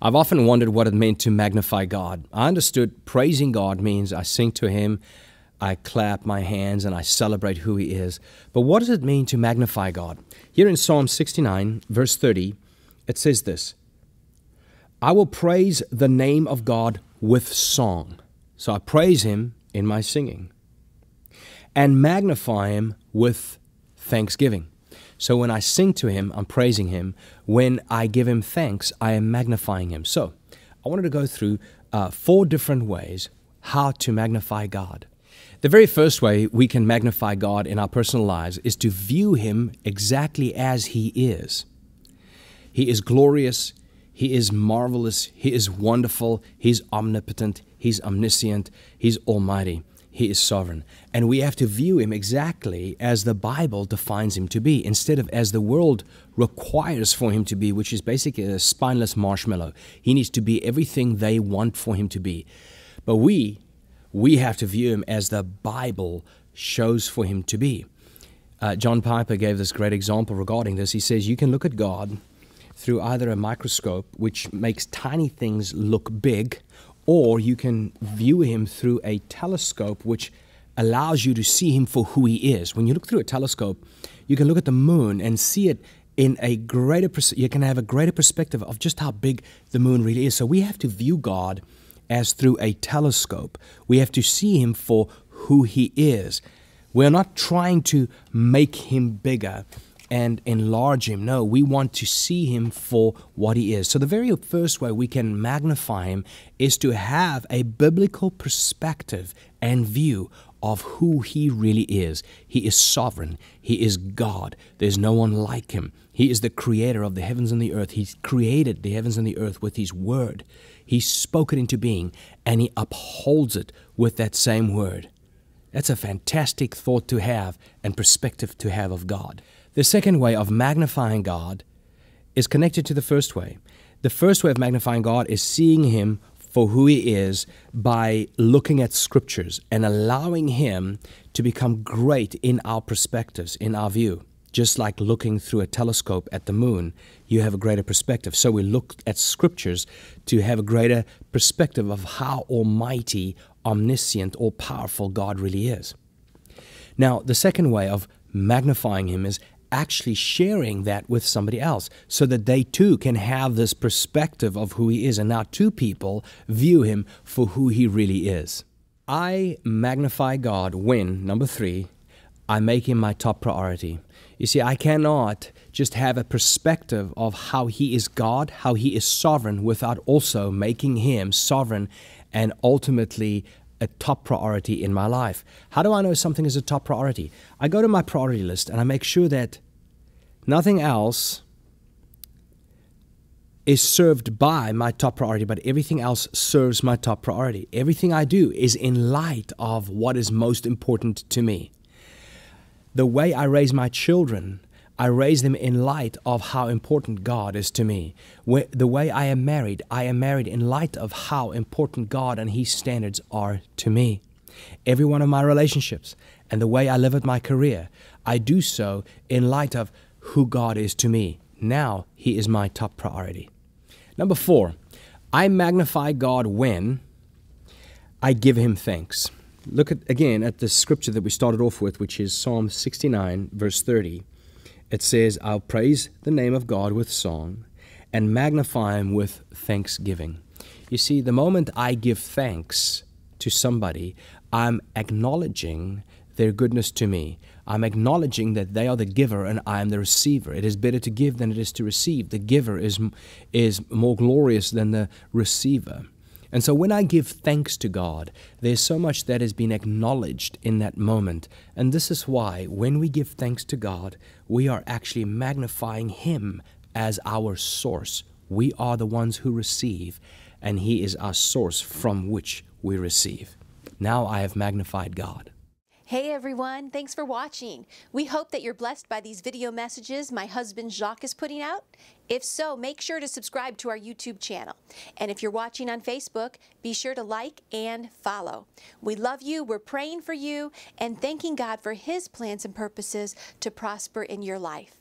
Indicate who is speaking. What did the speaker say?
Speaker 1: I've often wondered what it meant to magnify God. I understood praising God means I sing to Him, I clap my hands, and I celebrate who He is. But what does it mean to magnify God? Here in Psalm 69, verse 30, it says this I will praise the name of God with song. So I praise Him in my singing and magnify Him with thanksgiving. So when I sing to Him, I'm praising Him. When I give Him thanks, I am magnifying Him. So I wanted to go through uh, four different ways how to magnify God. The very first way we can magnify God in our personal lives is to view Him exactly as He is. He is glorious, He is marvelous, He is wonderful, He's omnipotent, He's omniscient, He's almighty. He is sovereign. And we have to view him exactly as the Bible defines him to be, instead of as the world requires for him to be, which is basically a spineless marshmallow. He needs to be everything they want for him to be. But we, we have to view him as the Bible shows for him to be. Uh, John Piper gave this great example regarding this. He says, You can look at God through either a microscope, which makes tiny things look big, or you can view him through a telescope, which allows you to see him for who he is. When you look through a telescope, you can look at the moon and see it in a greater you can have a greater perspective of just how big the moon really is. So we have to view God as through a telescope. We have to see him for who he is. We're not trying to make him bigger and enlarge him. No, we want to see him for what he is. So, the very first way we can magnify him is to have a biblical perspective and view of who he really is. He is sovereign, he is God. There's no one like him. He is the creator of the heavens and the earth. He's created the heavens and the earth with his word. He spoke it into being and he upholds it with that same word. That's a fantastic thought to have and perspective to have of God. The second way of magnifying God is connected to the first way. The first way of magnifying God is seeing Him for who He is by looking at scriptures and allowing Him to become great in our perspectives, in our view. Just like looking through a telescope at the moon, you have a greater perspective. So we look at scriptures to have a greater perspective of how almighty, omniscient, all powerful God really is. Now, the second way of magnifying Him is actually sharing that with somebody else so that they too can have this perspective of who he is. And now two people view him for who he really is. I magnify God when, number three, I make him my top priority. You see, I cannot just have a perspective of how he is God, how he is sovereign, without also making him sovereign and ultimately a top priority in my life. How do I know something is a top priority? I go to my priority list and I make sure that nothing else is served by my top priority, but everything else serves my top priority. Everything I do is in light of what is most important to me. The way I raise my children I raise them in light of how important God is to me. The way I am married, I am married in light of how important God and His standards are to me. Every one of my relationships and the way I live at my career, I do so in light of who God is to me. Now He is my top priority. Number four, I magnify God when I give Him thanks. Look at again at the scripture that we started off with, which is Psalm 69, verse 30 it says, I'll praise the name of God with song and magnify Him with thanksgiving. You see, the moment I give thanks to somebody, I'm acknowledging their goodness to me. I'm acknowledging that they are the giver and I am the receiver. It is better to give than it is to receive. The giver is, is more glorious than the receiver. And so when I give thanks to God, there's so much that has been acknowledged in that moment. And this is why when we give thanks to God, we are actually magnifying Him as our source. We are the ones who receive, and He is our source from which we receive. Now I have magnified God.
Speaker 2: Hey everyone, thanks for watching. We hope that you're blessed by these video messages my husband Jacques is putting out. If so, make sure to subscribe to our YouTube channel. And if you're watching on Facebook, be sure to like and follow. We love you, we're praying for you, and thanking God for His plans and purposes to prosper in your life.